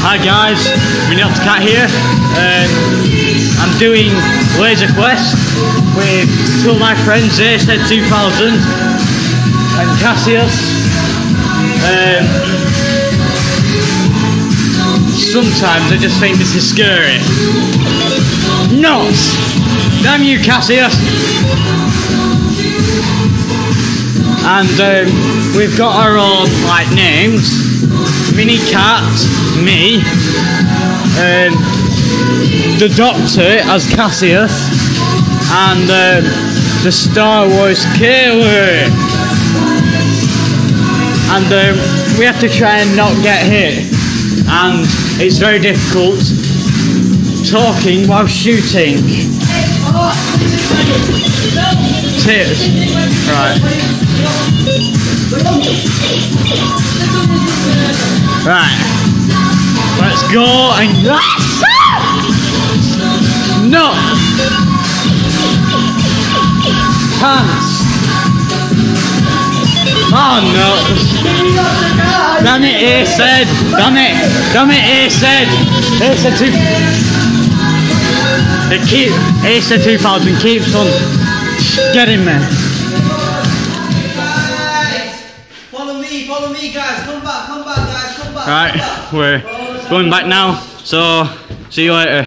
Hi guys, Minot Cat here. Um, I'm doing Laser Quest with two of my friends, Said 2000 and Cassius. Um, sometimes I just think this is scary. Not! Damn you, Cassius! And um, we've got our own like names. Mini Cat, me, um, the Doctor as Cassius, and um, the Star Wars Killer. And um, we have to try and not get hit, and it's very difficult talking while shooting. Tears. Right. Right. Let's go and No. Pants Oh no. Damn it, A said. Damn it. Damn it, A said. A said two. It keep A said 2000 keeps on getting me, follow me, guys. Come back, come back, guys. Come back. Right, come back. we're going back now. So, see you later.